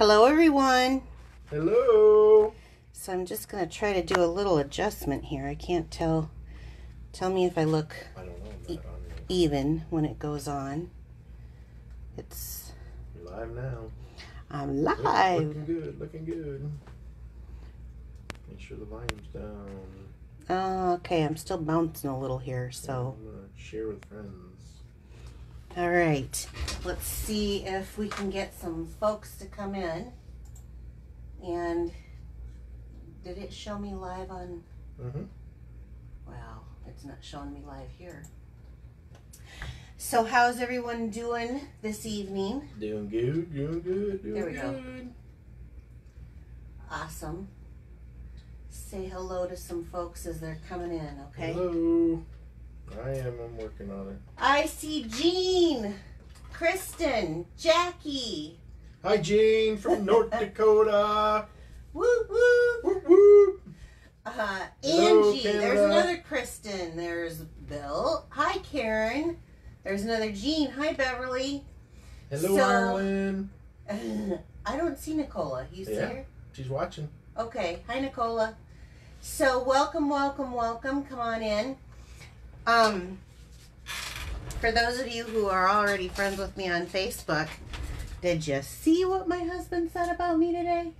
Hello, everyone. Hello. So I'm just going to try to do a little adjustment here. I can't tell. Tell me if I look I don't know. I'm on even when it goes on. It's You're live now. I'm Look- live. Looking good. Looking good. Make sure the volume's down. Oh, okay, I'm still bouncing a little here. So, I'm gonna share with friends. All right. Let's see if we can get some folks to come in. And did it show me live on Mm-hmm. Wow, it's not showing me live here. So, how's everyone doing this evening? Doing good. Doing good. Doing There we go. good. Awesome. Say hello to some folks as they're coming in, okay? Hello. I am. I'm working on it. I see Jean, Kristen, Jackie. Hi, Jean from North Dakota. Woo woo. Whoop, whoop. Uh, Hello, Angie. There's another Kristen. There's Bill. Hi, Karen. There's another Jean. Hi, Beverly. Hello, So- Ireland. I don't see Nicola. You see Yeah. her? She's watching. Okay. Hi, Nicola. So, welcome, welcome, welcome. Come on in. Um, for those of you who are already friends with me on Facebook, did you see what my husband said about me today?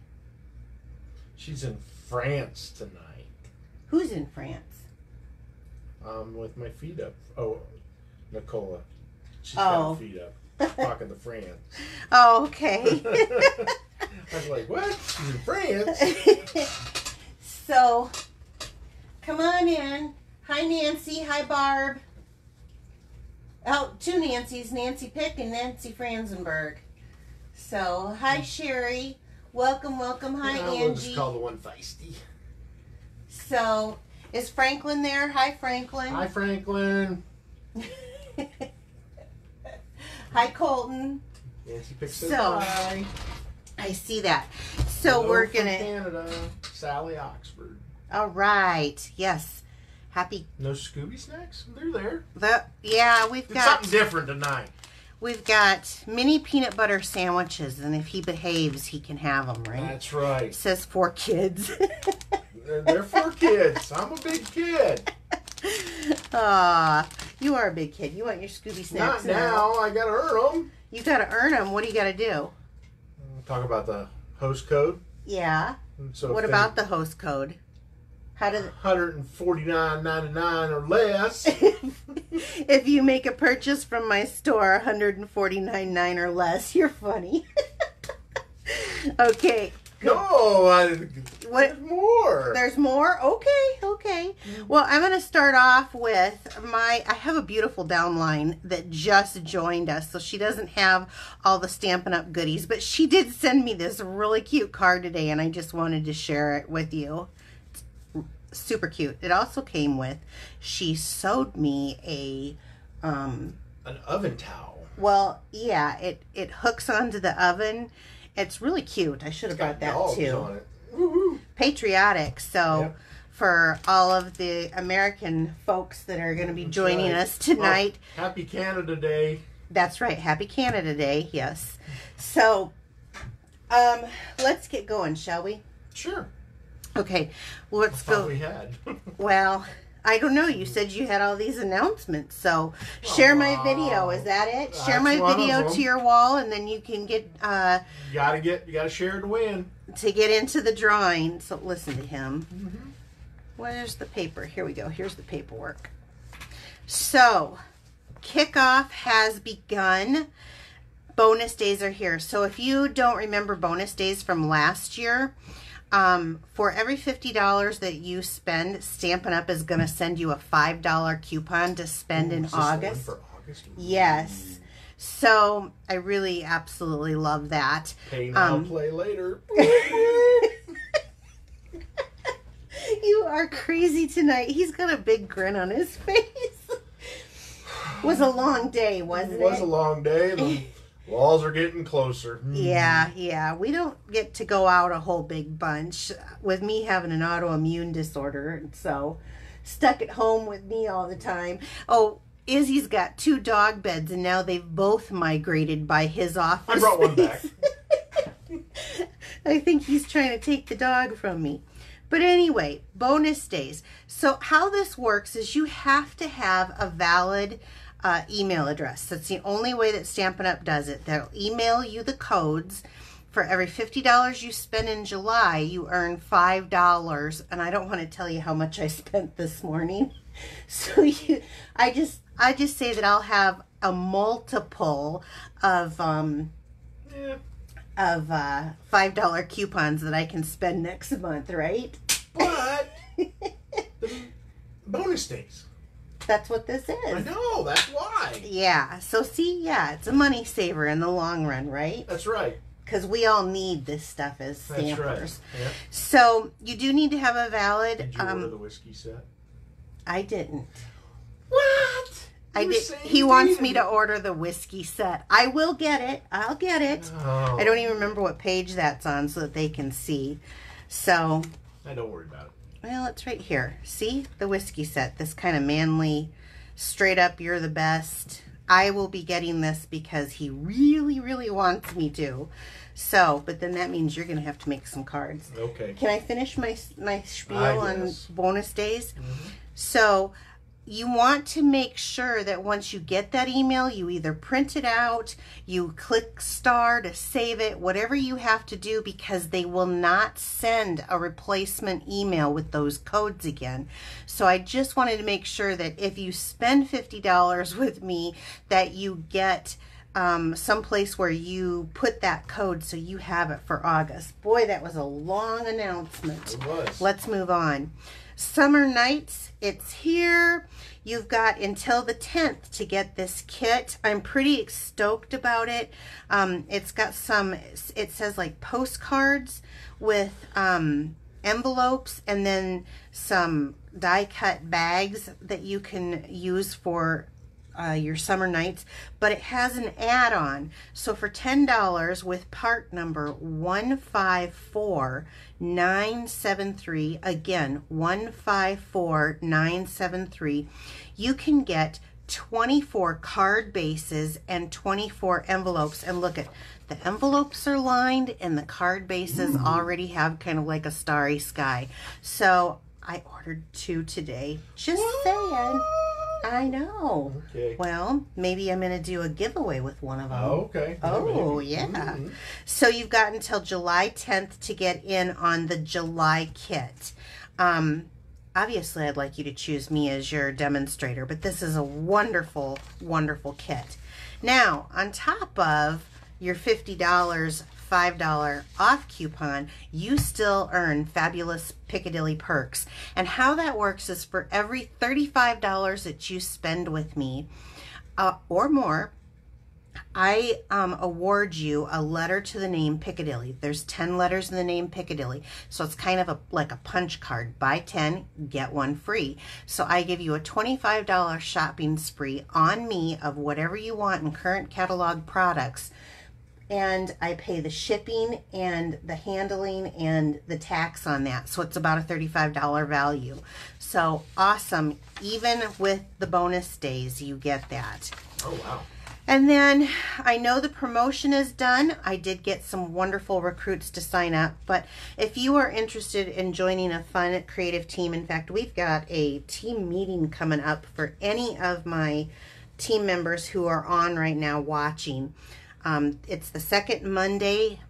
She's in France tonight. Who's in France? Um, with my feet up. Oh, Nicola. She's Oh. got her feet up. Talking to France. Oh, okay. I was like, what? She's in France? so, come on in. Hi, Nancy. Hi, Barb. Oh, two Nancy's Nancy Pick and Nancy Franzenberg. So, hi, Sherry. Welcome, welcome. Hi, Well, We'll just Angie. call the one feisty. So, is Franklin there? Hi, Franklin. Hi, Franklin. Hi, Colton. Nancy picks So, up. Hi. I see that. So, Hello we're going to. Canada. Sally Oxford. All right. Yes. Happy. No Scooby snacks? They're there. The, yeah, we've It's got. something different tonight. We've got mini peanut butter sandwiches, and if he behaves, he can have them, right? That's right. It says for kids. They're, they're for kids. I'm a big kid. Aw, you are a big kid. You want your Scooby snacks Not now. I gotta earn them. You got to earn them. What do you got to do? Talk about the host code. Yeah. So what about the host code? How does 149.99 or less? if you make a purchase from my store, 149.9 or less, you're funny. okay. no, I, What- there's more. There's more? Okay, okay. Well, I'm going to start off with my. I have a beautiful downline that just joined us, so she doesn't have all the Stampin' Up goodies, but she did send me this really cute card today, and I just wanted to share it with you. Super cute. It also came with, she sewed me a. Um, An oven towel. well, yeah, it, it hooks onto the oven. It's really cute. I should have brought that too. Patriotic. So Yep. for all of the American folks that are going to be That's joining right. us tonight, Oh, happy Canada Day. that's right. Happy Canada Day. Yes. So um let's get going, shall we? Sure. Okay. Let's go. we had. Well, I don't know. You said you had all these announcements. So share my video. Is that it? Share my one of video them. to your wall and then you can get uh you gotta get. You gotta share to win. to get into the drawing. So listen to him. Where's the paper? Here we go. Here's the paperwork. So, kickoff has begun. Bonus days are here. So, if you don't remember bonus days from last year, um, for every $50 that you spend, Stampin' Up! is going to send you a $5 coupon to spend Ooh, in is this the one August. For August. Yes. So, I really absolutely love that. Pay now, Um, play later. you are crazy tonight. He's got a big grin on his face. was a long day, wasn't it was it? Was a long day. The walls are getting closer. yeah, hmm. yeah. We don't get to go out a whole big bunch with me having an autoimmune disorder, and so stuck at home with me all the time. Oh, Izzy's got two dog beds, and now they've both migrated by his office. I brought one back. I think he's trying to take the dog from me. But anyway, bonus days. So, how this works is you have to have a valid uh, email address. That's the only way that Stampin' Up! does it. They'll email you the codes. For every $50 you spend in July, you earn $5. And I don't want to tell you how much I spent this morning. So you, I just, I just say that I'll have a multiple of, um, Yeah. of uh, five dollar coupons that I can spend next month, right? But the bonus days. That's what this is. I know. That's why. Yeah. So see, yeah, it's a money saver in the long run, right? That's right. Because we all need this stuff as That's right. So you do need to have a valid. Did you order Um, the whiskey set? I didn't. What? I You did. He wants needed me to order the whiskey set. I will get it. I'll get it. Oh, I don't even remember what page that's on, so that they can see. So I don't worry about it. Well, it's right here. See the whiskey set. This kind of manly, straight up, you're the best. I will be getting this because he really, really wants me to. So, but then that means you're going to have to make some cards. Okay. Can I finish my my spiel on bonus days? Mhm. So, you want to make sure that once you get that email, you either print it out, you click star to save it, whatever you have to do, because they will not send a replacement email with those codes again. So, I just wanted to make sure that if you spend $50 with me, that you get um, someplace where you put that code so you have it for August. Boy, that was a long announcement. It was. Let's move on. Summer Nights, it's here. You've got until the 10th to get this kit. I'm pretty stoked about it. Um, it's got some, it says like postcards with um, envelopes and then some die cut bags that you can use for uh, your summer nights, but it has an add on. So for $10 with part number 154973, again, 154973, you can get 24 card bases and 24 envelopes. And look at the envelopes are lined and the card bases already have kind of like a starry sky. So I ordered two today. Just saying. I know. Okay. Well, maybe I'm going to do a giveaway with one of them. Oh, okay. Oh, maybe. yeah. Mhm. So you've got until July 10th to get in on the July kit. Um, obviously, I'd like you to choose me as your demonstrator, but this is a wonderful, wonderful kit. Now, on top of your $50, $5 off coupon, you still earn fabulous Piccadilly perks. And how that works is for every $35 that you spend with me uh, or more, I um, award you a letter to the name Piccadilly. There's 10 letters in the name Piccadilly. So it's kind of a, like a punch card. Buy 10, get one free. So I give you a $25 shopping spree on me of whatever you want in current catalog products. And I pay the shipping and the handling and the tax on that. So it's about a $35 value. So awesome. Even with the bonus days, you get that. Oh wow. And then I know the promotion is done. I did get some wonderful recruits to sign up. But if you are interested in joining a fun, creative team, in fact, we've got a team meeting coming up for any of my team members who are on right now watching. Um, it's the second Monday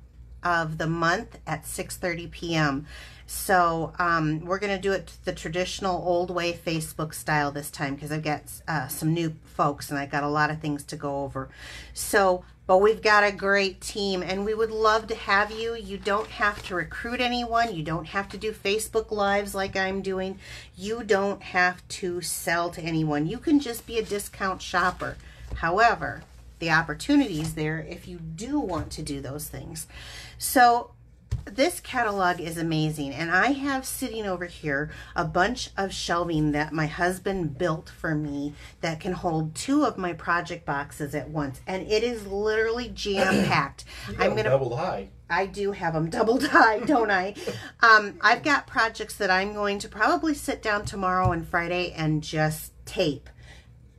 of the month at 6:30 p.m. So um, we're gonna do it the traditional old way Facebook style this time because I've got uh, some new folks and I've got a lot of things to go over. So, but we've got a great team and we would love to have you. You don't have to recruit anyone. You don't have to do Facebook lives like I'm doing. You don't have to sell to anyone. You can just be a discount shopper. However, the opportunities there if you do want to do those things. So this catalog is amazing and I have sitting over here a bunch of shelving that my husband built for me that can hold two of my project boxes at once and it is literally jam packed. I'm gonna double high. I do have them double high, don't I? Um, I've got projects that I'm going to probably sit down tomorrow and Friday and just tape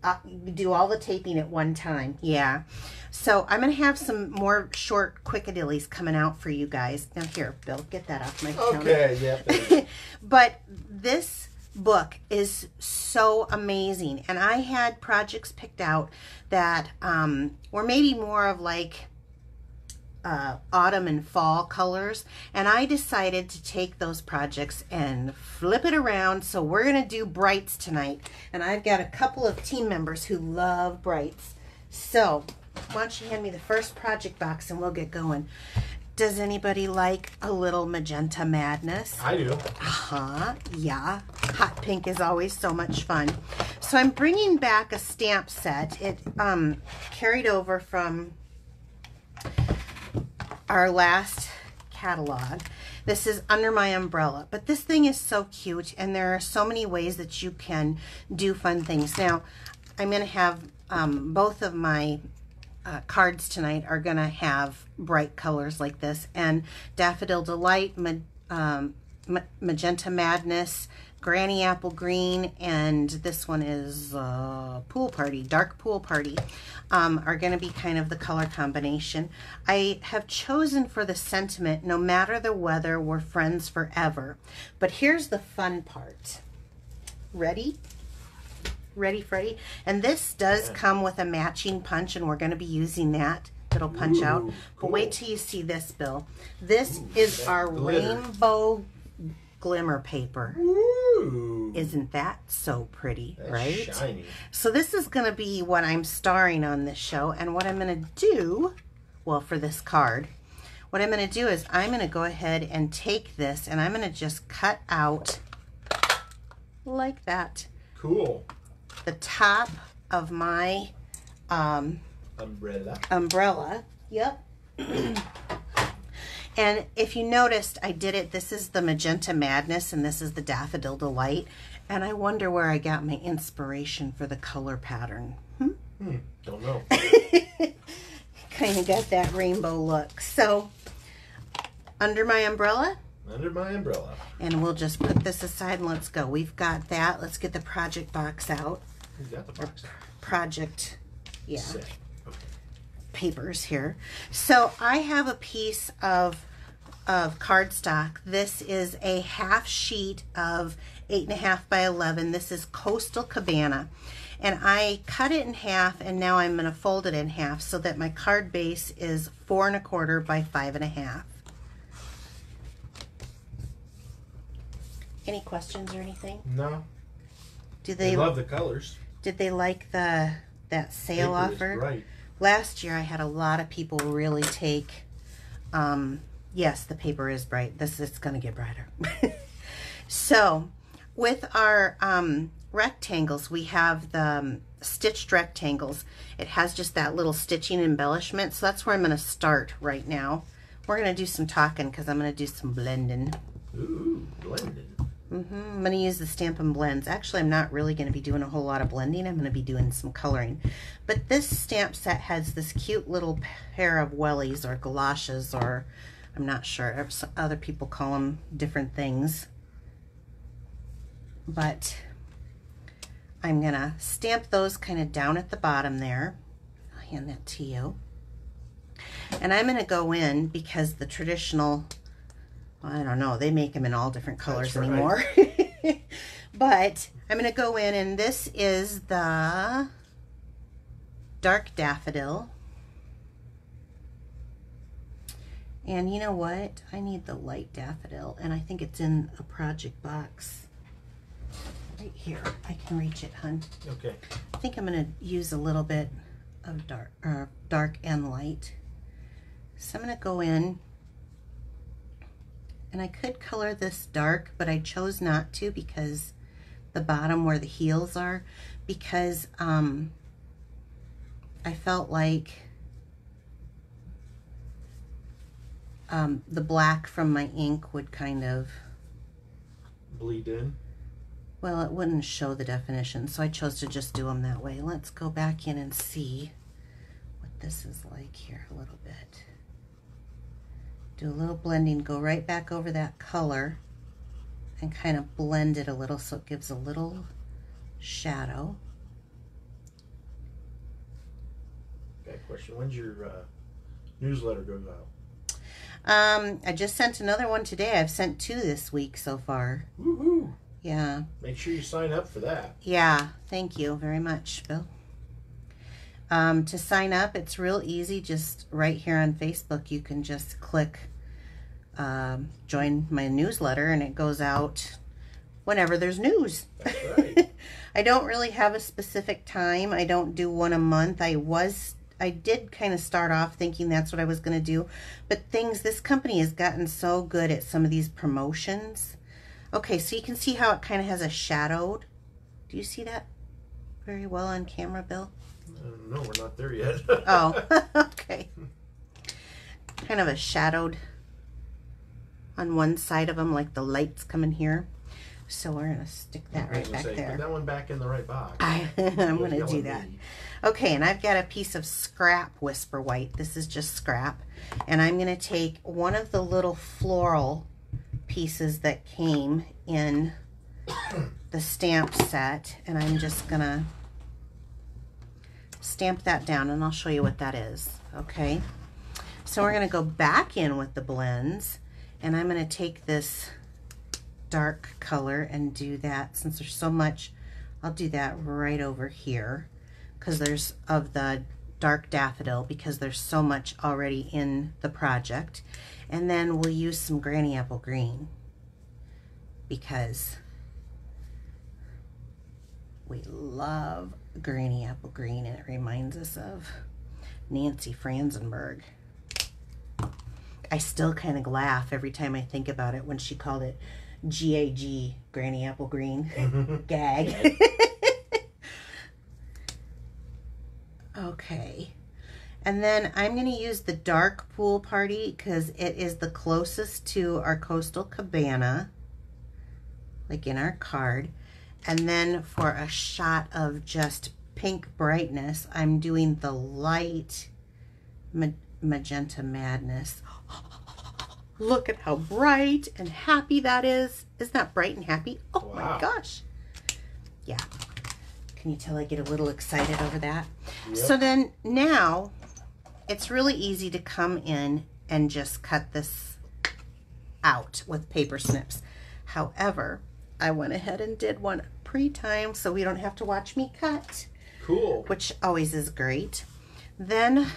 uh, do all the taping at one time. Yeah. So I'm going to have some more short quickadillies coming out for you guys. Now here, Bill, get that off my counter. Okay, yep. but this book is so amazing. And I had projects picked out that um, were maybe more of like uh, autumn and fall colors. And I decided to take those projects and flip it around. So we're going to do brights tonight. And I've got a couple of team members who love brights. So why don't you hand me the first project box and we'll get going. Does anybody like a little magenta madness? I do. Uh-huh, yeah. Hot pink is always so much fun. So I'm bringing back a stamp set. It um, carried over from our last catalog. This is Under My Umbrella. But this thing is so cute, and there are so many ways that you can do fun things. Now, I'm going to have um, both of my uh, cards tonight are going to have bright colors like this. And Daffodil Delight, ma um, ma Magenta Madness, Granny Apple Green, and this one is uh, Pool Party, Dark Pool Party, um, are going to be kind of the color combination. I have chosen for the sentiment, no matter the weather, we're friends forever. But here's the fun part. Ready? Ready, Freddie? And this does come with a matching punch, and we're going to be using that. It'll punch Ooh, out. Cool. But wait till you see this, Bill. This Ooh, is our glitter. rainbow glimmer paper. Ooh. Isn't that so pretty, That's right? Shiny. So this is going to be what I'm starring on this show. And what I'm going to do, well, for this card, what I'm going to do is I'm going to go ahead and take this and I'm going to just cut out like that. Cool the top of my um, umbrella. Umbrella. Yep. and if you noticed, I did it. This is the Magenta Madness, and this is the Daffodil Delight. And I wonder where I got my inspiration for the color pattern. Hmm? Hmm, don't know. kind of got that rainbow look. So, under my umbrella, under my umbrella. And we'll just put this aside and let's go. We've got that. Let's get the project box out. Who's got the box? Project, yeah. Okay. Papers here. So I have a piece of of cardstock. This is a half sheet of eight and a half by 11. This is Coastal Cabana. And I cut it in half and now I'm going to fold it in half so that my card base is four and a quarter by five and a half. Any questions or anything? No. Do they, they love the colors? Did they like the that sale offer? Right. Last year I had a lot of people really take um yes, the paper is bright. This is going to get brighter. so, with our um rectangles, we have the um, stitched rectangles. It has just that little stitching embellishment. So that's where I'm going to start right now. We're going to do some talking because I'm going to do some blending. Ooh, blending. Mm -hmm. I'm going to use the Stampin' Blends. Actually, I'm not really going to be doing a whole lot of blending. I'm going to be doing some coloring. But this stamp set has this cute little pair of wellies or galoshes or I'm not sure. Other people call them different things. But I'm going to stamp those kind of down at the bottom there. I'll hand that to you. And I'm going to go in because the traditional I don't know. They make them in all different colors right. anymore. but I'm going to go in and this is the dark daffodil. And you know what? I need the light daffodil and I think it's in a project box right here. I can reach it, hun. Okay. I think I'm going to use a little bit of dark, uh, dark and light. So I'm going to go in and I could color this dark, but I chose not to because the bottom where the heels are, because um, I felt like um, the black from my ink would kind of bleed in. Well, it wouldn't show the definition, so I chose to just do them that way. Let's go back in and see what this is like here a little bit do a little blending, go right back over that color and kind of blend it a little so it gives a little shadow. question. When's your uh, newsletter goes out? Um, I just sent another one today. I've sent two this week so far. Woohoo! Yeah. Make sure you sign up for that. Yeah. Thank you very much, Bill. Um, to sign up, it's real easy. Just right here on Facebook, you can just click um, join my newsletter and it goes out whenever there's news. Right. I don't really have a specific time. I don't do one a month. I was I did kind of start off thinking that's what I was going to do, but things this company has gotten so good at some of these promotions. Okay, so you can see how it kind of has a shadowed. Do you see that very well on camera, Bill? Uh, no, we're not there yet. Oh, okay. Kind of a shadowed on one side of them, like the lights coming here. So we're gonna stick that right back say, there. Put that one back in the right box. I, I'm gonna do that. me. Okay, and I've got a piece of scrap Whisper White. This is just scrap. And I'm gonna take one of the little floral pieces that came in the stamp set and I'm just gonna stamp that down and I'll show you what that is. Okay. So we're gonna go back in with the blends and I'm gonna take this dark color and do that since there's so much I'll do that right over here because there's of the dark daffodil because there's so much already in the project and then we'll use some granny apple green because we love granny apple green and it reminds us of Nancy Franzenberg. I still kind of laugh every time I think about it when she called it GAG, Granny Apple Green. Gag. okay. And then I'm going to use the dark pool party because it is the closest to our coastal cabana, like in our card. And then for a shot of just pink brightness, I'm doing the light magenta madness. Look at how bright and happy that is. Isn't that bright and happy? Oh my gosh. Yeah. Can you tell I get a little excited over that? Yep. So then now it's really easy to come in and just cut this out with paper snips. However, I went ahead and did one pre-time so we don't have to watch me cut cool. which always is great. Then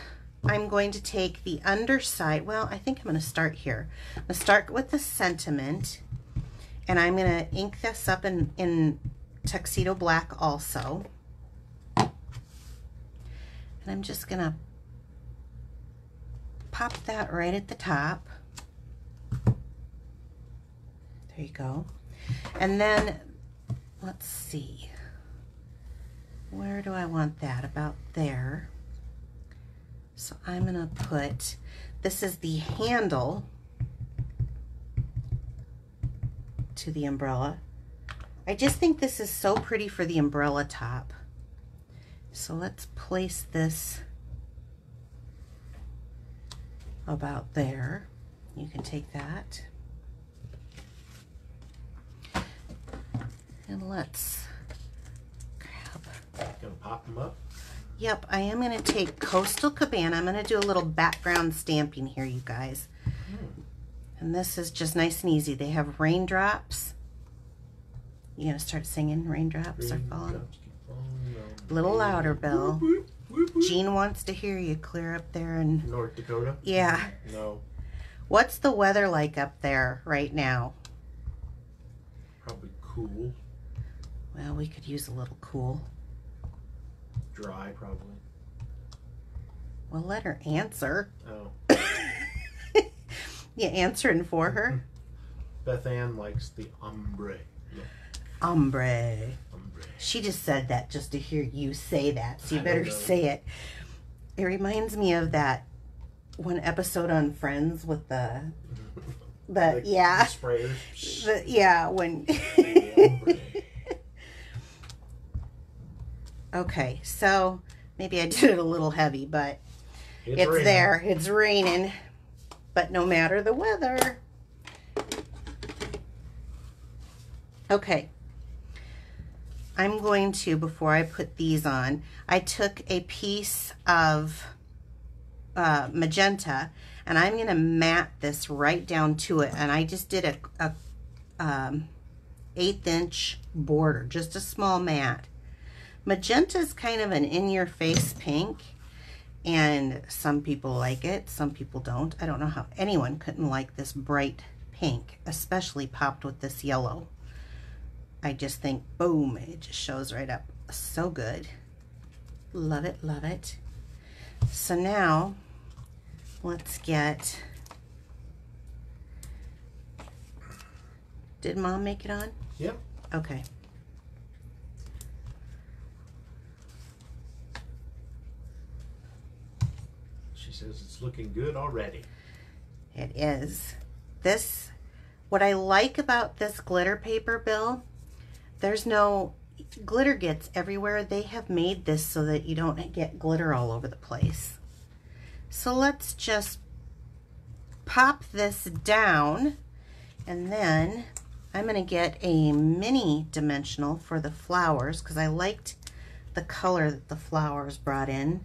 I'm going to take the underside. Well, I think I'm going to start here. I'm going to start with the sentiment, and I'm going to ink this up in, in tuxedo black also. And I'm just going to pop that right at the top. There you go. And then, let's see. Where do I want that? About there. So I'm going to put, this is the handle to the umbrella. I just think this is so pretty for the umbrella top. So let's place this about there. You can take that. And let's grab Gonna pop them up. Yep, I am going to take Coastal Cabana. I'm going to do a little background stamping here, you guys. And this is just nice and easy. They have raindrops. You're going to start singing raindrops are falling? Raindrops keep falling A little louder, Bill. Whoop, whoop. Jean wants to hear you clear up there. in... North Dakota. yeah, No, what's the weather like up there right now? probably cool, Well, we could use a little cool. Dry, probably. Well, let her answer. Oh, you answering for her? Beth Ann likes the ombre. look. Ombre. Ombre. She just said that just to hear you say that, so you I better say it. It reminds me of that one episode on Friends with the the The- yeah the sprayers. the yeah when ombre. Okay so maybe I did it a little heavy but It's, it's there. It's raining. But no matter the weather. Okay. I'm going to before I put these on I took a piece of uh, magenta and I'm going to mat this right down to it. And I just did a, a um, eighth inch border, just a small mat. Magenta is kind of an in-your-face pink, and some people like it, some people don't. I don't know how anyone couldn't like this bright pink, especially popped with this yellow. I just think, boom, it just shows right up. So good. Love it, love it. So now, let's get... Did mom make it on? Yep. Okay. She says it's looking good already. It is. This, what I like about this glitter paper, Bill, there's no, glitter gets everywhere. They have made this so that you don't get glitter all over the place. So let's just pop this down and then I'm going to get a mini dimensional for the flowers because I liked the color that the flowers brought in.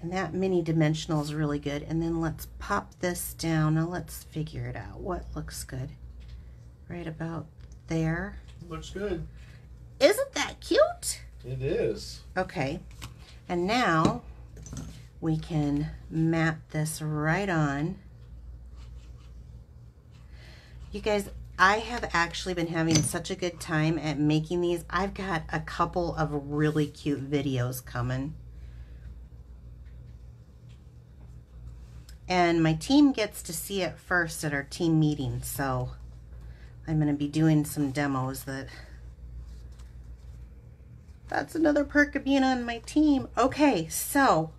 And that mini dimensional is really good. And then let's pop this down. Now let's figure it out. What looks good? Right about there. Looks good. Isn't that cute? It is. Okay. And now we can map this right on. You guys, I have actually been having such a good time at making these. I've got a couple of really cute videos coming. And my team gets to see it first at our team meeting, so I'm going to be doing some demos that... That's another perk of being on my team. Okay, so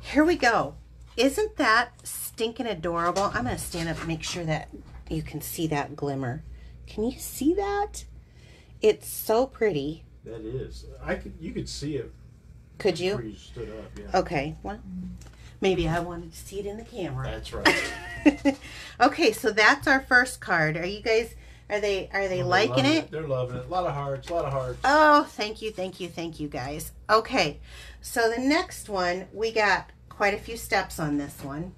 here we go. Isn't that stinking adorable? I'm going to stand up and make sure that you can see that glimmer. Can you see that? It's so pretty. That is. I could. You could see it. Could you? You stood up. Yeah. Okay. Well, maybe I wanted to see it in the camera. That's right. okay, so that's our first card. Are you guys? Are they? Are they oh, Well, liking loving it? They're loving it. A lot of hearts. A lot of hearts. Oh, thank you, thank you, thank you, guys. Okay, so the next one we got quite a few steps on this one.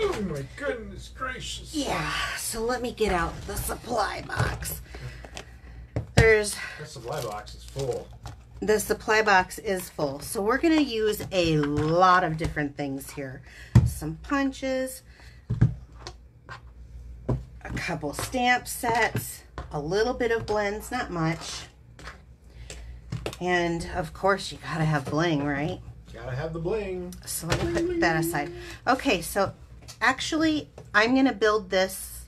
Oh my goodness gracious. Yeah. So let me get out the supply box. There's That supply box is full. The supply box is full. So we're going to use a lot of different things here. Some punches, a couple stamp sets, a little bit of blends, not much. And of course you got to have bling, right? Gotta have the bling. So let me put that aside. Okay, so actually I'm going to build this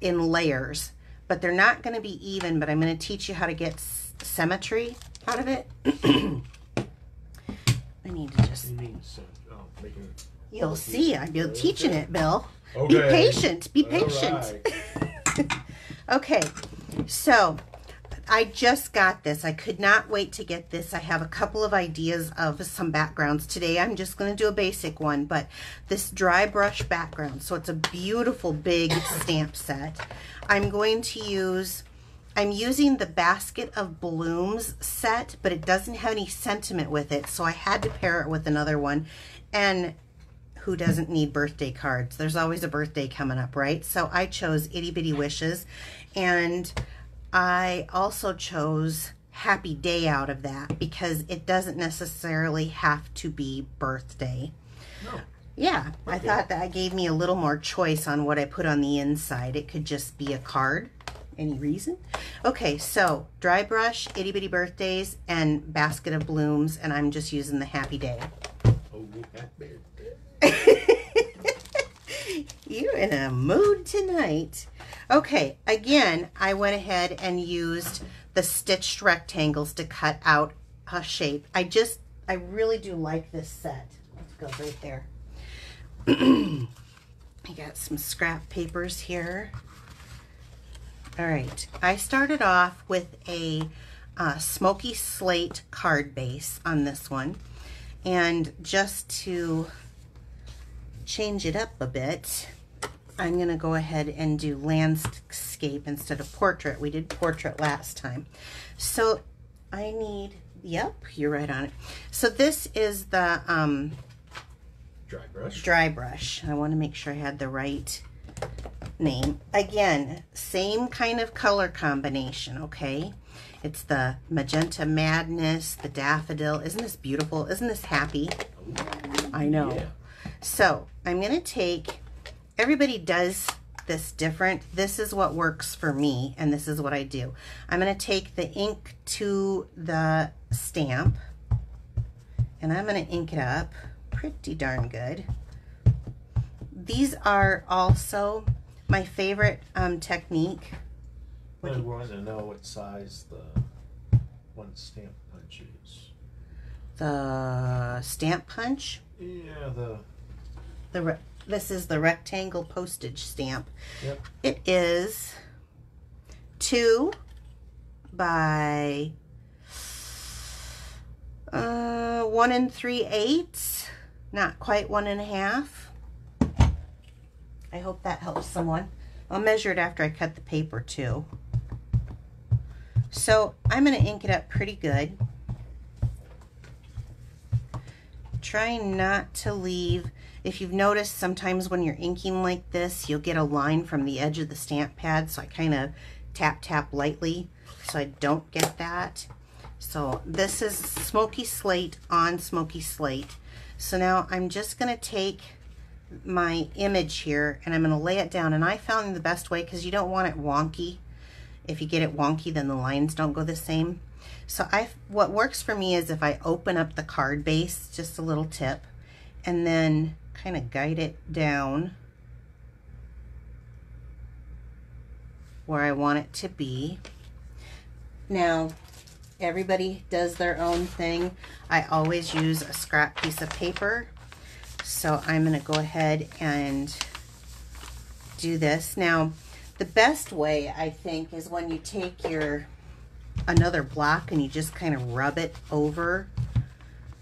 in layers, but they're not going to be even, but I'm going to teach you how to get symmetry out of it. I need to just, You mean, so, oh, making, you'll see, I'm you're teaching it, Bill. Okay. Be patient, be patient. right. Okay, so I just got this. I could not wait to get this. I have a couple of ideas of some backgrounds today. I'm just going to do a basic one, but this dry brush background. So it's a beautiful big stamp set. I'm going to use, I'm using the Basket of Blooms set, but it doesn't have any sentiment with it. So I had to pair it with another one. And who doesn't need birthday cards? There's always a birthday coming up, right? So I chose Itty Bitty Wishes and I also chose Happy Day out of that because it doesn't necessarily have to be birthday. No. Yeah, I thought that gave me a little more choice on what I put on the inside. It could just be a card. Any reason? Okay, so dry brush, itty bitty birthdays, and basket of blooms, and I'm just using the happy day. Oh, happy. You're in a mood tonight. Okay, again, I went ahead and used the stitched rectangles to cut out a shape. I just, I really do like this set. Let's go right there. I got some scrap papers here. All right, I started off with a uh, smoky slate card base on this one. And just to change it up a bit, I'm going to go ahead and do landscape instead of portrait. We did portrait last time. So I need Yep, you're right on it. So this is the um, Dry brush. dry brush. I want to make sure I had the right name. Again, same kind of color combination, okay? It's the Magenta Madness, the Daffodil. Isn't this beautiful? Isn't this happy? I know. Yeah. So I'm going to take, everybody does this different. This is what works for me, and this is what I do. I'm going to take the ink to the stamp, and I'm going to ink it up pretty darn good. These are also my favorite um, technique. I want to know what size the one stamp punch is. The stamp punch. Yeah, the The re- this is the rectangle postage stamp. Yep. It is two by uh, one and three eighths, not quite one and a half. I hope that helps someone. I'll measure it after I cut the paper too. So I'm going to ink it up pretty good. Trying not to leave if you've noticed sometimes when you're inking like this you'll get a line from the edge of the stamp pad so I kind of tap tap lightly so I don't get that so this is smoky slate on smoky slate so now I'm just gonna take my image here and I'm gonna lay it down and I found the best way because you don't want it wonky if you get it wonky then the lines don't go the same so I what works for me is if I open up the card base just a little tip and then kind of guide it down where I want it to be. Now, everybody does their own thing. I always use a scrap piece of paper. So I'm going to go ahead and do this. Now, the best way, I think, is when you take your another block and you just kind of rub it over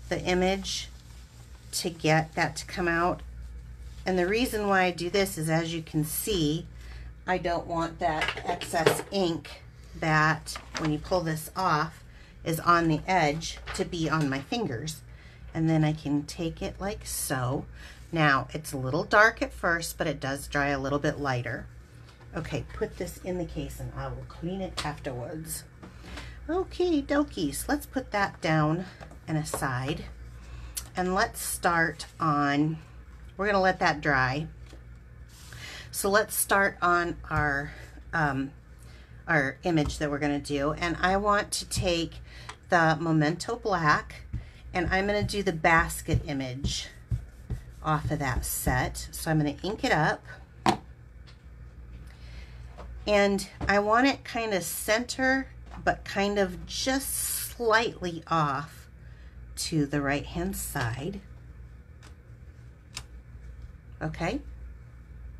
the image to get that to come out. And the reason why I do this is as you can see, I don't want that excess ink that when you pull this off is on the edge to be on my fingers. And then I can take it like so. Now it's a little dark at first, but it does dry a little bit lighter. Okay, put this in the case and I will clean it afterwards. Okay, dokies, let's put that down and aside and let's start on, we're to let that dry. So let's start on our, um, our image that we're to do. And I want to take the Memento Black and I'm going to do the basket image off of that set. So I'm going to ink it up. And I want it kind of center, but kind of just slightly off to the right hand side. Okay.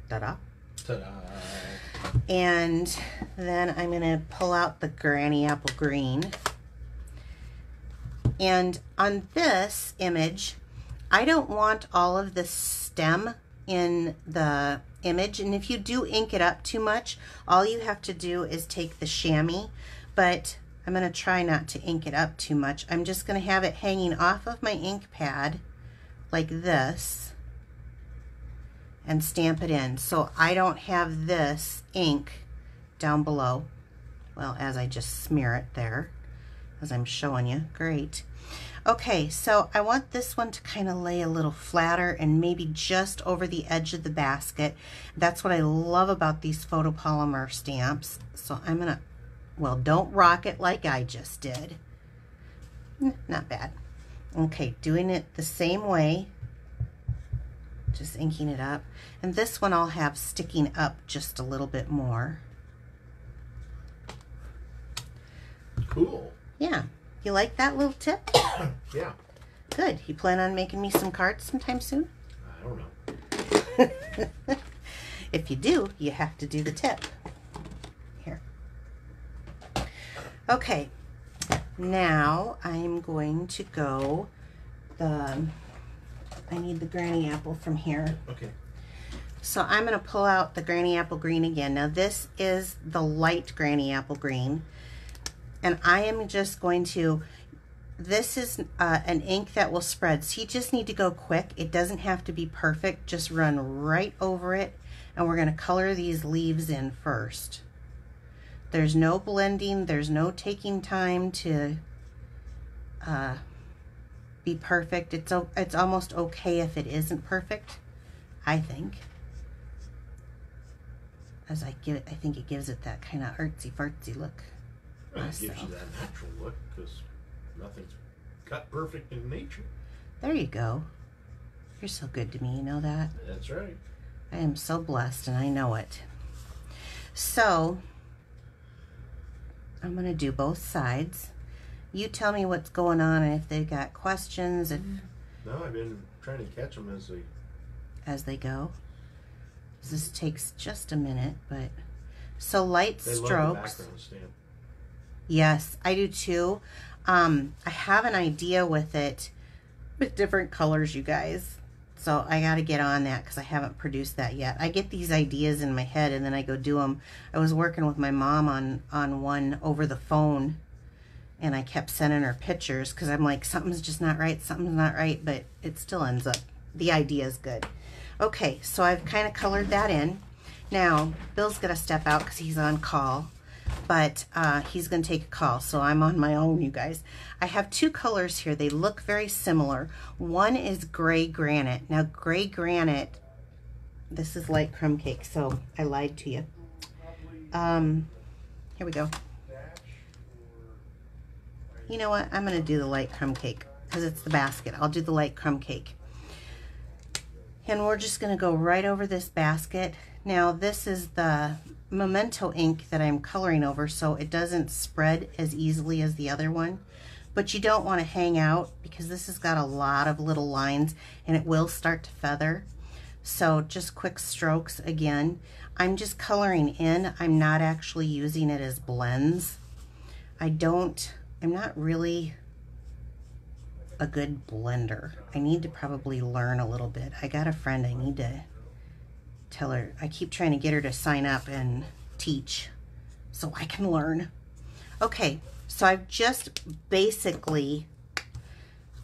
Ta-da. ta-da. And then I'm going to pull out the granny apple green. And on this image, I don't want all of the stem in the image. And if you do ink it up too much, all you have to do is take the chamois. But I'm going to try not to ink it up too much. I'm just going to have it hanging off of my ink pad like this and stamp it in. So I don't have this ink down below. Well, as I just smear it there, as I'm showing you. Great. Okay, so I want this one to kind of lay a little flatter and maybe just over the edge of the basket. That's what I love about these photopolymer stamps. So I'm going to well, don't rock it like I just did. Not bad. Okay, doing it the same way. Just inking it up. And this one I'll have sticking up just a little bit more. Cool. Yeah. You like that little tip? yeah. Good. You plan on making me some cards sometime soon? I don't know. if you do, you have to do the tip. Here. Okay, now I'm going to go the, I need the granny apple from here. Okay. So I'm going to pull out the granny apple green again. Now this is the light granny apple green. And I am just going to, this is uh, an ink that will spread. So you just need to go quick. It doesn't have to be perfect. Just run right over it. And we're going to color these leaves in first. There's no blending. There's no taking time to uh, be perfect. It's, it's almost okay if it isn't perfect, I think. As I give it, I think it gives it that kind of artsy fartsy look. It gives you that natural look because nothing's cut perfect in nature. There you go. You're so good to me, you know that? That's right. I am so blessed and I know it. So, I'm going to do both sides. You tell me what's going on and if they've got questions. If, mm-hmm. no, I've been trying to catch them as they as they go. Mm-hmm. This takes just a minute, but so light they strokes. Yes, I do too. Um, I have an idea with it with different colors, you guys. So I got to get on that because I haven't produced that yet. I get these ideas in my head and then I go do them. I was working with my mom on, on one over the phone and I kept sending her pictures because I'm like, something's just not right, something's not right, but it still ends up, the idea is good. Okay, so I've kind of colored that in. Now, Bill's going to step out because he's on call but uh, he's going to take a call. So I'm on my own, you guys. I have two colors here. They look very similar. One is gray granite. Now, gray granite, this is light crumb cake, so I lied to you. Um, here we go. You know what? I'm going to do the light crumb cake because it's the basket. I'll do the light crumb cake. And we're just going to go right over this basket. Now, this is the Memento ink that I'm coloring over so it doesn't spread as easily as the other one. But you don't want to hang out because this has got a lot of little lines and it will start to feather. So just quick strokes again. I'm just coloring in. I'm not actually using it as blends. I don't, I'm not really a good blender. I need to probably learn a little bit. I got a friend I need to tell her, I keep trying to get her to sign up and teach so I can learn. Okay, so I've just basically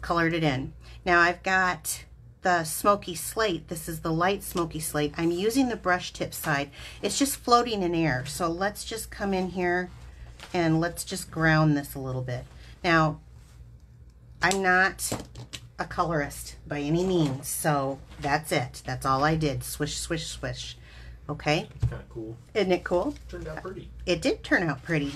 colored it in. Now I've got the smoky slate. This is the light smoky slate. I'm using the brush tip side. It's just floating in air. So let's just come in here and let's just ground this a little bit. Now, I'm not a colorist by any means. So that's it. That's all I did. Swish, swish, swish. Okay? It's kind of cool. Isn't it cool? Turned out pretty. It did turn out pretty.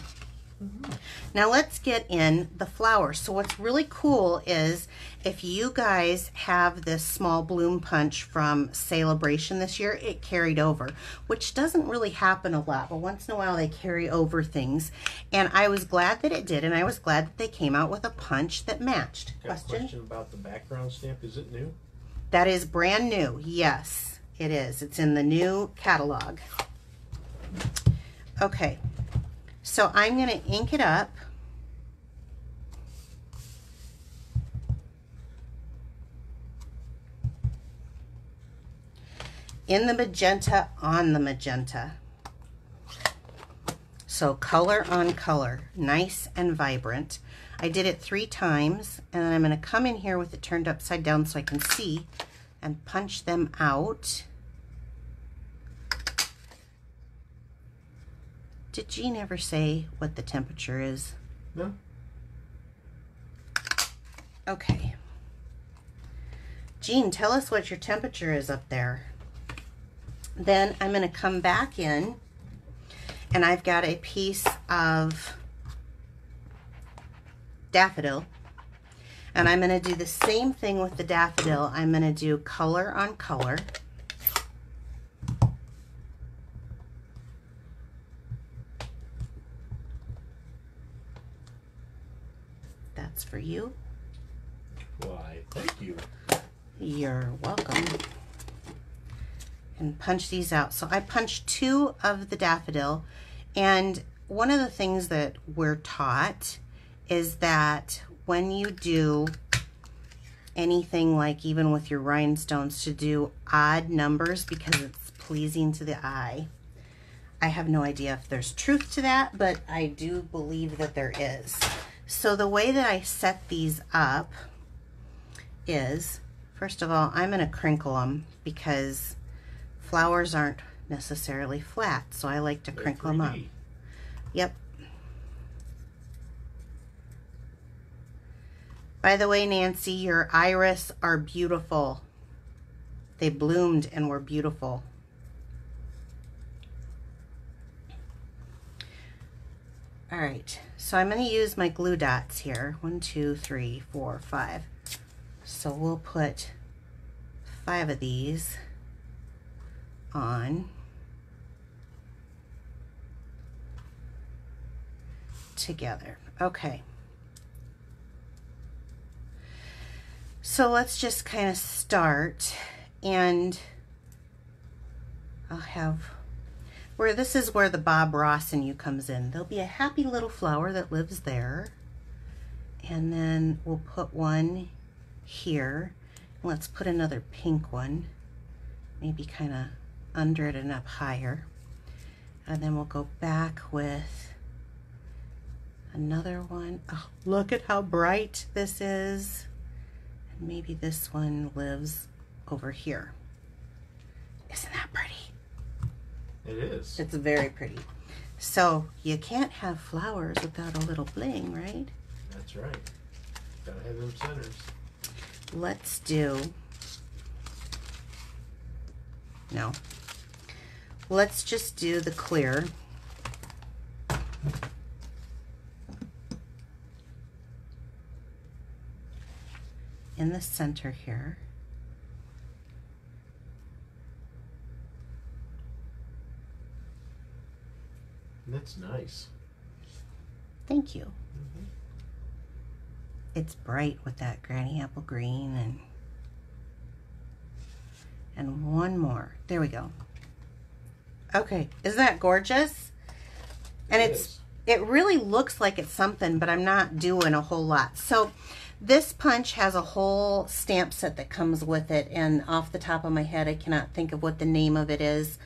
Mm -hmm. Now let's get in the flowers. So what's really cool is if you guys have this small bloom punch from Celebration this year, it carried over, which doesn't really happen a lot, but once in a while they carry over things. And I was glad that it did, and I was glad that they came out with a punch that matched. Question? question about the background stamp. Is it new? That is brand new. Yes, it is. It's in the new catalog. Okay. So I'm going to ink it up. in the magenta on the magenta. So color on color, nice and vibrant. I did it three times and then I'm going to come in here with it turned upside down so I can see and punch them out. Did Jean ever say what the temperature is? No. Okay. Jean, tell us what your temperature is up there. Then I'm going to come back in and I've got a piece of daffodil and I'm going to do the same thing with the daffodil. I'm going to do color on color. That's for you. Why, thank you. You're welcome. And punch these out. So I punched two of the daffodil. And one of the things that we're taught is that when you do anything like even with your rhinestones to do odd numbers because it's pleasing to the eye. I have no idea if there's truth to that, but I do believe that there is. So the way that I set these up is, first of all, I'm going to crinkle them because flowers aren't necessarily flat. So I like to They're crinkle them up. Yep. By the way, Nancy, your iris are beautiful. They bloomed and were beautiful. All right, so I'm going to use my glue dots here. One, two, three, four, five. So we'll put five of these on. together. Okay. So let's just kind of start and I'll have where this is where the Bob Ross in you comes in. There'll be a happy little flower that lives there. And then we'll put one here. Let's put another pink one, maybe kind of under it and up higher. And then we'll go back with another one. Oh, look at how bright this is. And maybe this one lives over here. Isn't that pretty? It is. It's very pretty. So you can't have flowers without a little bling, right? That's right. Gotta have them centers. Let's do. No. Let's just do the clear. In the center here. That's nice. Thank you. Mhm. It's bright with that granny apple green and and one more. There we go. Okay, isn't that gorgeous? And It it's is. it really looks like it's something, but I'm not doing a whole lot. So this punch has a whole stamp set that comes with it, and off the top of my head, I cannot think of what the name of it is.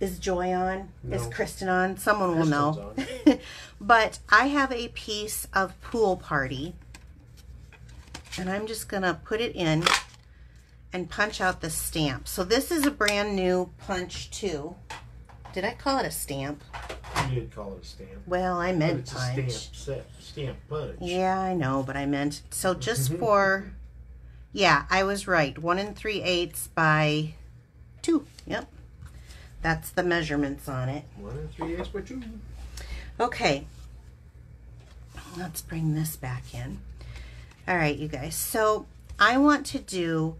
Is Joy on? Is Kristen on? Someone will know. But I have a piece of Pool Party, and I'm just gonna put it in and punch out the stamp. So this is a brand new punch too. Did I call it a stamp? You did call it a stamp. Well, I meant it's punch. a stamp set. Stamp punch. Yeah, I know, but I meant so just mm-hmm. for. Yeah, I was right. One and three eighths by two. Yep, that's the measurements on it. One and three eighths by two. Okay, let's bring this back in. All right, you guys. So I want to do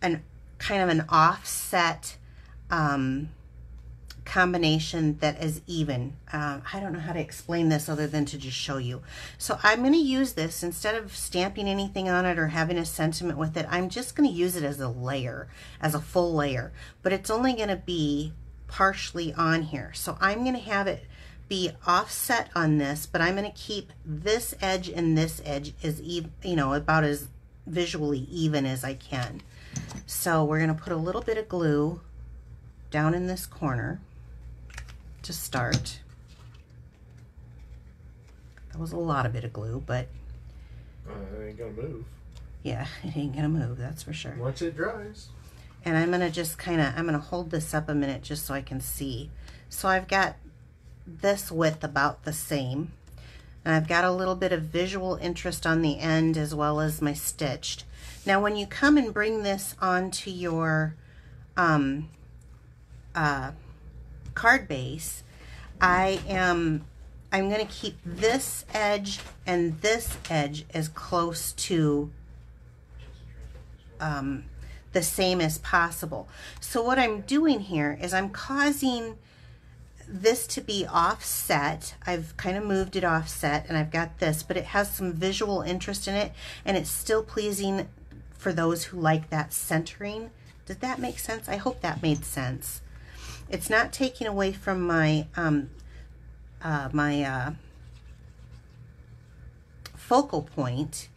an kind of an offset um, combination that is even. Um, I don't know how to explain this other than to just show you. So I'm going to use this instead of stamping anything on it or having a sentiment with it. I'm just going to use it as a layer, as a full layer. But it's only going to be partially on here. So I'm going to have it be offset on this, but I'm going to keep this edge and this edge as even, you know, about as visually even as I can. So we're going to put a little bit of glue down in this corner to start. That was a lot of bit of glue, but Uh, it ain't gonna move. yeah, it ain't gonna move, that's for sure. Once it dries. And I'm gonna just kind of, I'm gonna hold this up a minute just so I can see. So I've got this width about the same. And I've got a little bit of visual interest on the end as well as my stitched. Now when you come and bring this onto your um, uh, card base, I am, I'm gonna keep this edge and this edge as close to um, the same as possible. So what I'm doing here is I'm causing this to be offset. I've kind of moved it offset and I've got this, but it has some visual interest in it and it's still pleasing for those who like that centering. Did that make sense? I hope that made sense. It's not taking away from my um, uh, my uh, focal point,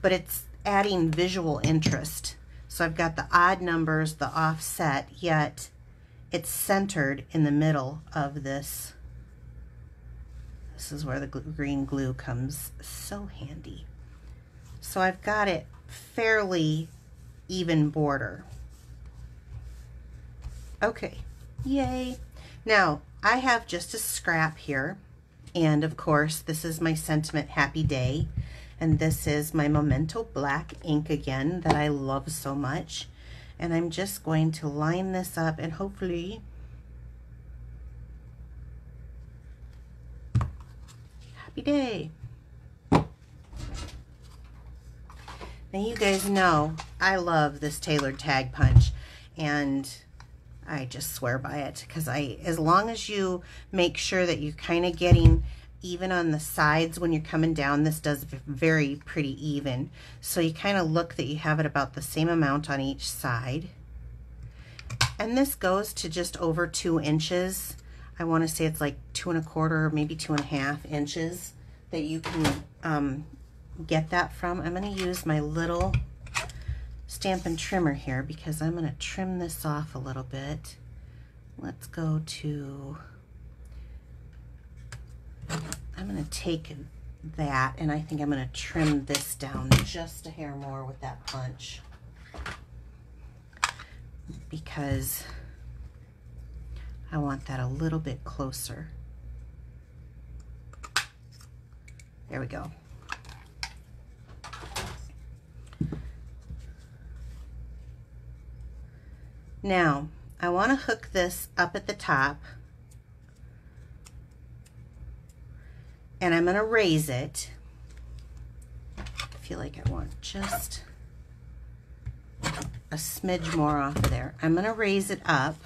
but it's adding visual interest. So I've got the odd numbers, the offset, yet it's centered in the middle of this This is where the green glue comes so handy. So I've got it fairly even border. Okay, yay. Now, I have just a scrap here. And of course, this is my Sentiment Happy Day. And this is my Memento Black ink again that I love so much. And I'm just going to line this up and hopefully happy day. Now you guys know I love this tailored tag punch and I just swear by it because I, as long as you make sure that you're kind of getting even on the sides when you're coming down, this does very pretty even. So you kind of look that you have it about the same amount on each side. And this goes to just over two inches. I want to say it's like two and a quarter, maybe two and a half inches that you can um, get that from. I'm going to use my little Stampin' Trimmer here because I'm going to trim this off a little bit. Let's go to, I'm going to take that and I think I'm going to trim this down just a hair more with that punch because I want that a little bit closer. There we go. Now, I want to hook this up at the top. And I'm going to raise it. I feel like I want just a smidge more off of there. I'm going to raise it up.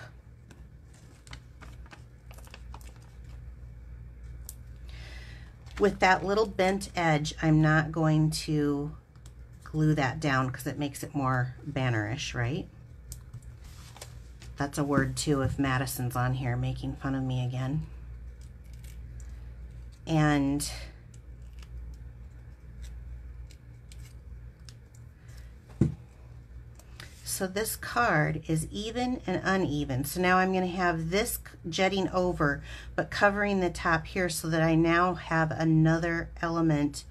With that little bent edge, I'm not going to glue that down because it makes it more bannerish, right? That's a word too if Madison's on here making fun of me again. And so this card is even and uneven. So now I'm going to have this jetting over, but covering the top here so that I now have another element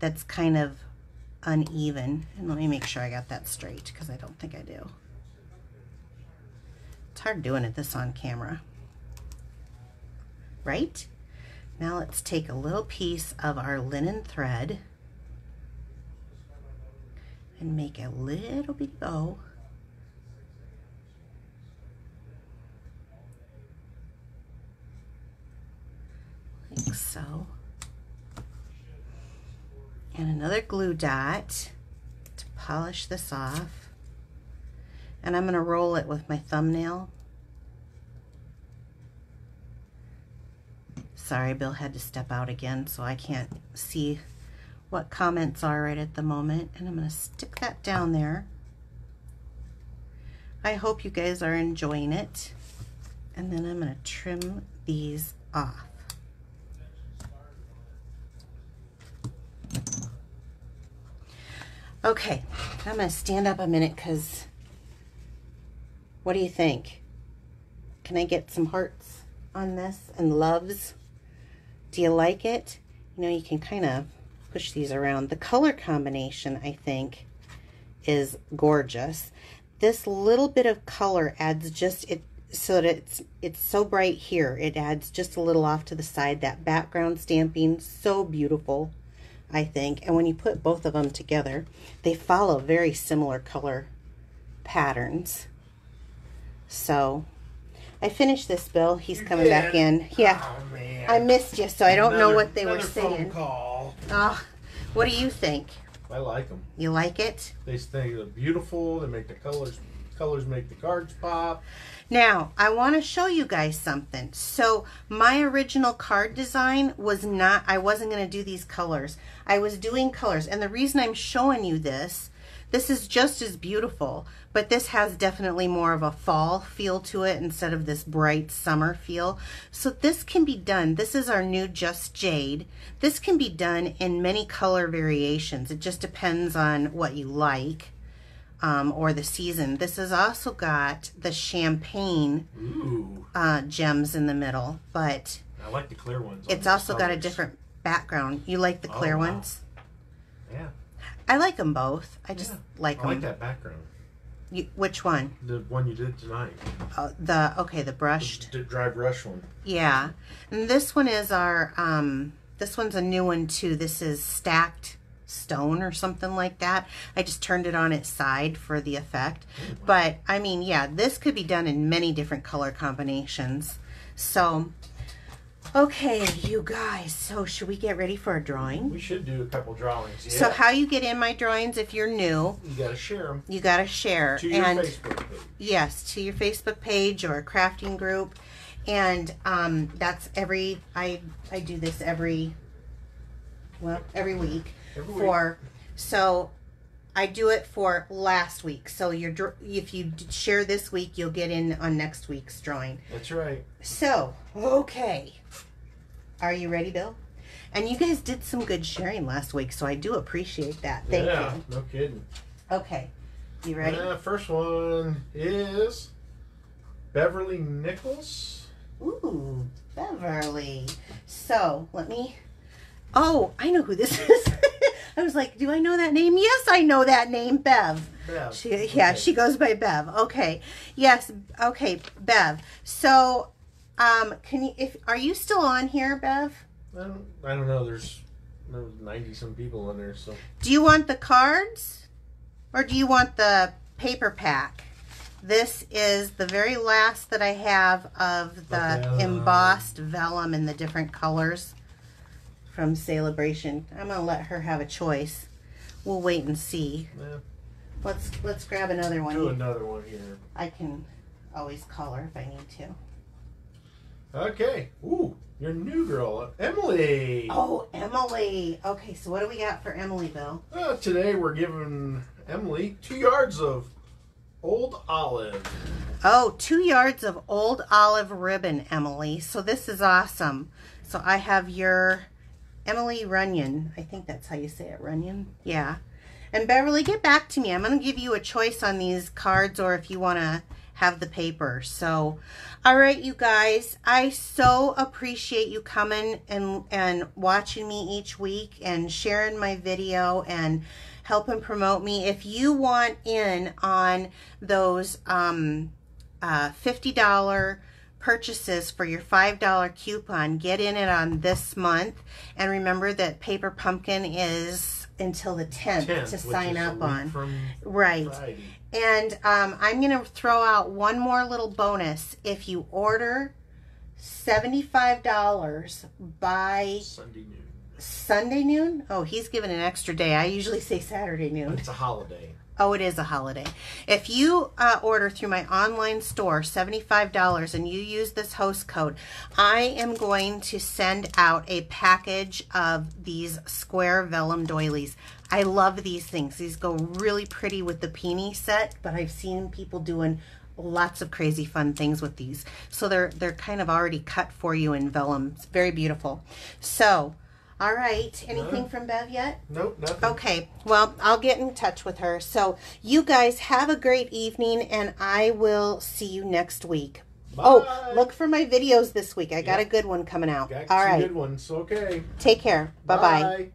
that's kind of uneven. And let me make sure I got that straight because I don't think I do. It's hard doing it this on camera. Right? Now let's take a little piece of our linen thread and make a little bit bow. Like so. And another glue dot to polish this off and I'm going to roll it with my thumbnail. Sorry, Bill had to step out again, so I can't see what comments are right at the moment. And I'm going to stick that down there. I hope you guys are enjoying it. And then I'm going to trim these off. Okay, I'm going to stand up a minute because what do you think? Can I get some hearts on this and loves? Do you like it? You know, you can kind of push these around. The color combination, I think, is gorgeous. This little bit of color adds just it so that it's it's so bright here. It adds just a little off to the side. That background stamping, so beautiful, I think. And when you put both of them together, they follow very similar color patterns. So I finished this, Bill. He's you coming did? back in. Yeah. Oh, I missed you, so I don't another, know what they were saying. Call. Oh, what do you think? I like them. You like it? They stay beautiful. They make the colors colors make the cards pop. Now, I want to show you guys something. So, my original card design was not, I wasn't going to do these colors. I was doing colors. And the reason I'm showing you this this is just as beautiful, but this has definitely more of a fall feel to it instead of this bright summer feel. So this can be done. This is our new Just Jade. This can be done in many color variations. It just depends on what you like. Um, or the season. This has also got the champagne uh, gems in the middle, but I like the clear ones. It's also got a different background. You like the Oh, clear wow. ones? Yeah, I like them both. I just Yeah. like I them. like that background. You, which one? The one you did tonight. Oh, the okay, the brushed. The dry brush one. Yeah, and this one is our. um This one's a new one too. This is stacked stone or something like that. I just turned it on its side for the effect. Oh, wow. But I mean, yeah, this could be done in many different color combinations. So, okay, you guys. So, should we get ready for a drawing? We should do a couple drawings. Yeah. So, how you get in my drawings if you're new? you gotta share them You got to share to your and Facebook page. yes, to your Facebook page or a crafting group, and um, that's every. I I do this every. Well, every week Every week. for so I do it for last week. So you're if you share this week, you'll get in on next week's drawing. That's right. So okay, are you ready, Bill? And you guys did some good sharing last week, so I do appreciate that. Thank yeah, you. no kidding. Okay, you ready? Uh, first one is Beverly Nichols. Ooh, Beverly. So let me. Oh, I know who this is. I was like, do I know that name? Yes, I know that name, Bev. Bev. She, yeah, Okay. she goes by Bev. Okay. Yes. Okay, Bev. So, um, can you? If are you still on here, Bev? I don't, I don't know. There's there's ninety some people on there, so Do you want the cards, or do you want the paper pack? This is the very last that I have of the Okay, uh, embossed vellum in the different colors from Celebration. I'm gonna let her have a choice. We'll wait and see. yeah, Let's let's grab another one. do another one here. I can always call her if I need to. Okay. Ooh, your new girl, Emily. Oh, Emily. Okay, so what do we got for Emily, Bill? Uh, today we're giving Emily two yards of old olive. Oh, two yards of old olive ribbon, Emily. So this is awesome. So I have your Emily Runyon. I think that's how you say it, Runyon. Yeah. And Beverly, get back to me. I'm going to give you a choice on these cards or if you want to have the paper. So, all right, you guys, I so appreciate you coming and and watching me each week and sharing my video and helping promote me. If you want in on those um uh, $50 purchases for your $5 coupon. Get in it on this month. And remember that Paper Pumpkin is until the 10th, 10th, to sign up on. Right. Friday. And um, I'm going to throw out one more little bonus. If you order $75 by Sunday noon. Sunday noon, oh, he's giving an extra day. I usually say Saturday noon. It's a holiday. Oh, it is a holiday. If you uh, order through my online store, $75, and you use this host code, I am going to send out a package of these square vellum doilies. I love these things. These go really pretty with the peony set, but I've seen people doing lots of crazy fun things with these. So they're they're kind of already cut for you in vellum. It's very beautiful. So, all right. Anything from Bev yet? Nope, nothing. Okay, well, I'll get in touch with her. So, you guys have a great evening, and I will see you next week. Oh, bye. Oh, look for my videos this week. I got Yeah. a good one coming out. Got All right, good ones. Okay. take care. Bye bye. Bye.